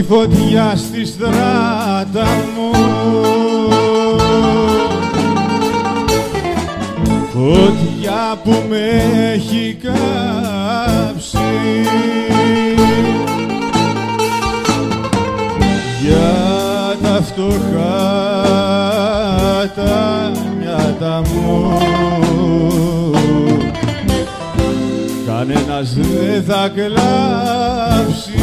βρέχει φωτιά στη στράτα μου. Φωτιά που με έχει κάψει. Για τα φτωχά τα νιάτα μου. Κανένας δεν θα κλάψει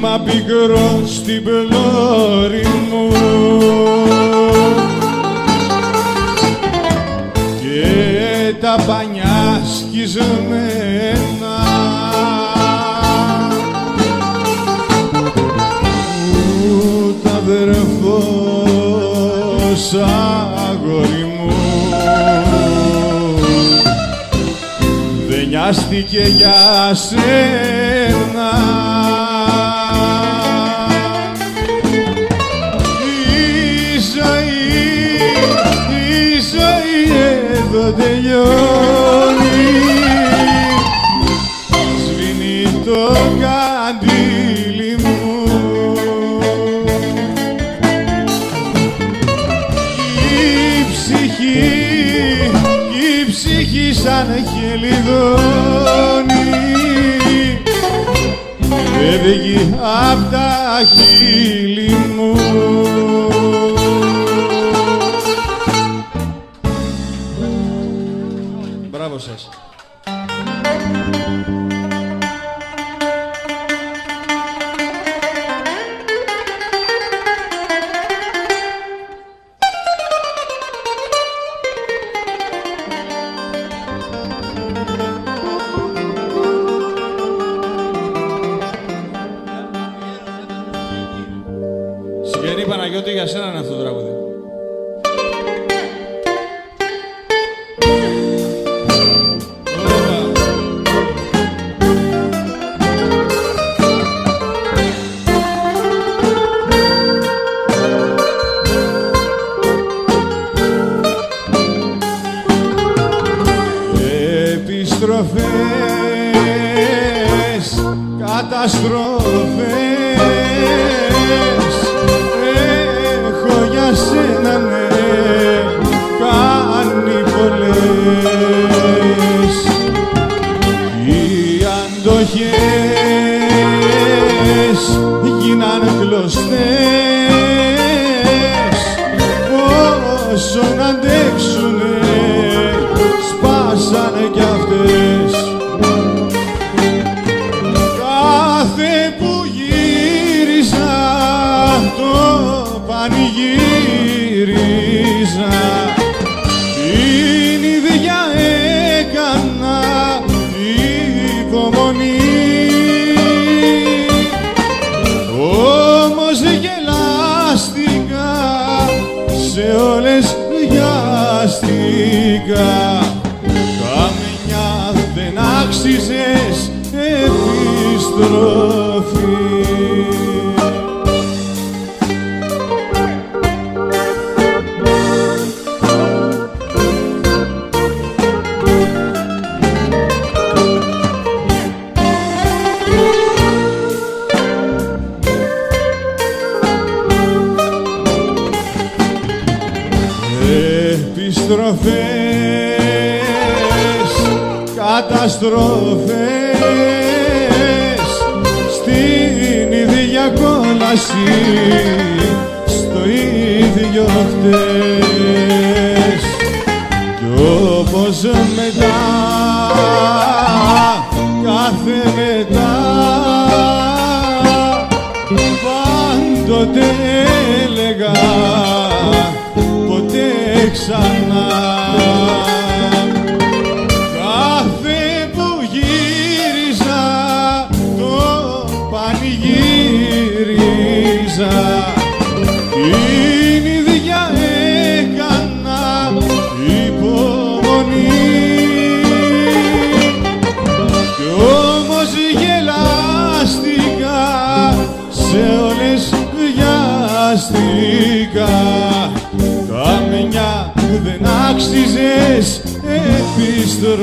κύμα πικρό στην πλώρη μου. Και τα πανιά σκισμένα. Ούτε αδερφός αγόρι μου. Δεν νοιάστηκε για σένα η ζωή, η ζωή εδώ τελειώνει. Σβήνει το καντήλι μου. Η ψυχή, η ψυχή σαν χελιδόνι φεύγει απ' τα χείλη μου Συγγενή Παναγιώτη, για σένα είναι αυτό το τραγούδι. Όπα. Επιστροφές, καταστροφές κλωστές όσο να αντέξουνε σπάσανε κι αυτές. Κάθε που γύριζα το πανηγύριζα την ίδια έκανα υπομονή άξιζες επιστροφή. Επιστροφές, καταστροφές. Στην ίδια κόλαση στο ίδιο χτες. Κι όπως μετά κάθε μετά πάντοτε έλεγα ποτέ ξανά. Άξιζες επιστροφή